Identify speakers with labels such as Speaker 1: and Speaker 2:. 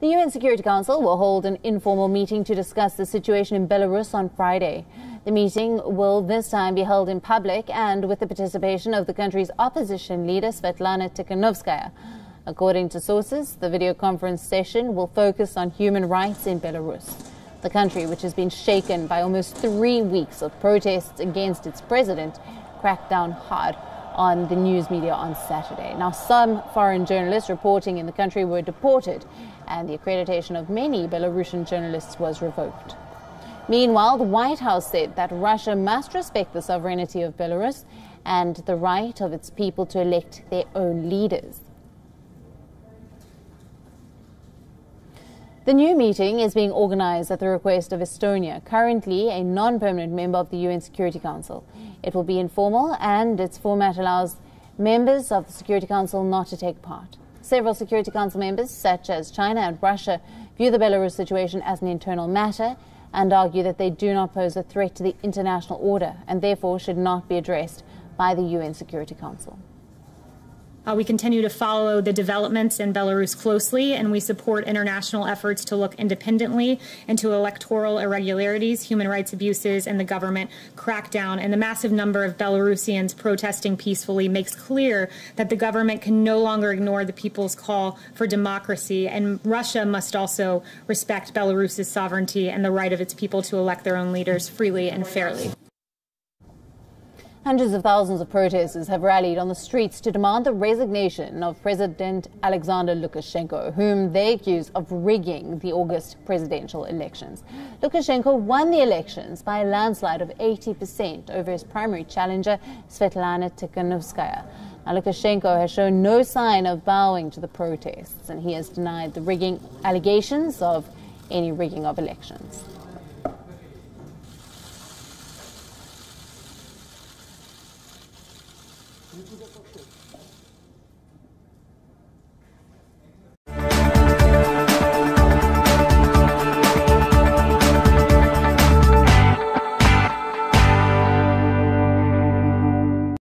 Speaker 1: The UN Security Council will hold an informal meeting to discuss the situation in Belarus on Friday. The meeting will this time be held in public and with the participation of the country's opposition leader Svetlana Tikhanovskaya. According to sources, the video conference session will focus on human rights in Belarus. The country, which has been shaken by almost three weeks of protests against its president, cracked down hard on the news media on Saturday. Now, some foreign journalists reporting in the country were deported, and the accreditation of many Belarusian journalists was revoked. Meanwhile, the White House said that Russia must respect the sovereignty of Belarus and the right of its people to elect their own leaders. The new meeting is being organized at the request of Estonia, currently a non permanent member of the UN Security Council. It will be informal and its format allows members of the Security Council not to take part. Several Security Council members, such as China and Russia, view the Belarus situation as an internal matter and argue that they do not pose a threat to the international order and therefore should not be addressed by the UN Security Council.
Speaker 2: Uh, we continue to follow the developments in Belarus closely, and we support international efforts to look independently into electoral irregularities, human rights abuses, and the government crackdown. And the massive number of Belarusians protesting peacefully makes clear that the government can no longer ignore the people's call for democracy, and Russia must also respect Belarus's sovereignty and the right of its people to elect their own leaders freely and fairly.
Speaker 1: Hundreds of thousands of protesters have rallied on the streets to demand the resignation of President Alexander Lukashenko, whom they accuse of rigging the August presidential elections. Lukashenko won the elections by a landslide of 80% over his primary challenger, Svetlana Tikhanovskaya. Now, Lukashenko has shown no sign of bowing to the protests, and he has denied the rigging allegations of any rigging of elections. 軸で取ってる。